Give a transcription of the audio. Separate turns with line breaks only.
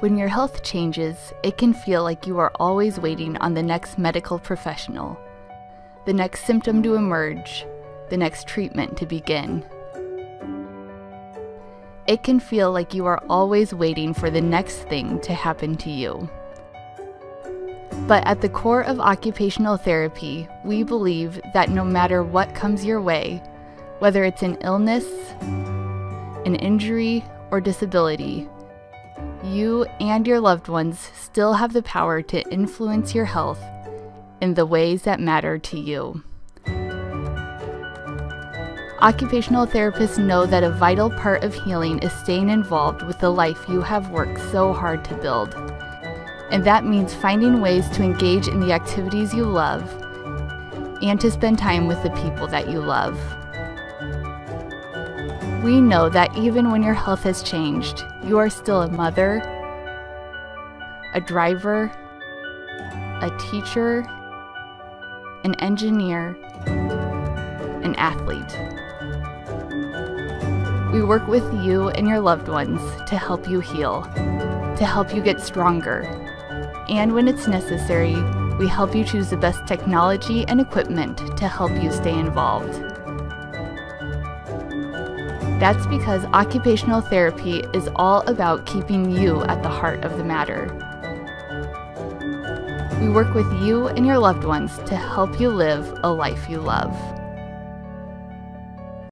When your health changes, it can feel like you are always waiting on the next medical professional, the next symptom to emerge, the next treatment to begin. It can feel like you are always waiting for the next thing to happen to you. But at the core of occupational therapy, we believe that no matter what comes your way, whether it's an illness, an injury, or disability, you and your loved ones still have the power to influence your health in the ways that matter to you. Occupational therapists know that a vital part of healing is staying involved with the life you have worked so hard to build. And that means finding ways to engage in the activities you love and to spend time with the people that you love. We know that even when your health has changed, you are still a mother, a driver, a teacher, an engineer, an athlete. We work with you and your loved ones to help you heal, to help you get stronger. And when it's necessary, we help you choose the best technology and equipment to help you stay involved. That's because occupational therapy is all about keeping you at the heart of the matter. We work with you and your loved ones to help you live a life you love.